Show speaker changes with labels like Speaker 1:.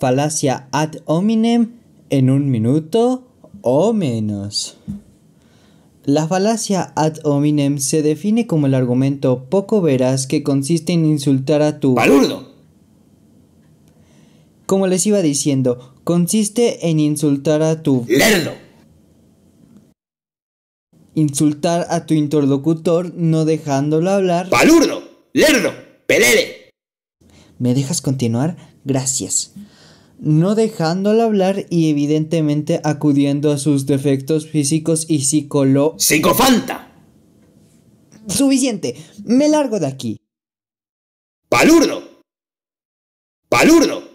Speaker 1: falacia ad hominem en un minuto o menos. La falacia ad hominem se define como el argumento poco veraz que consiste en insultar a tu...
Speaker 2: ¡Palurdo!
Speaker 1: Como les iba diciendo, consiste en insultar a tu...
Speaker 2: ¡Lerdo!
Speaker 1: Insultar a tu interlocutor no dejándolo hablar.
Speaker 2: ¡Palurdo! ¡Lerdo! ¡Pelele!
Speaker 1: ¿Me dejas continuar? Gracias. No dejándolo hablar y evidentemente acudiendo a sus defectos físicos y psicolo...
Speaker 2: ¡Psicofanta!
Speaker 1: Suficiente. Me largo de aquí.
Speaker 2: ¡Palurdo! ¡Palurdo!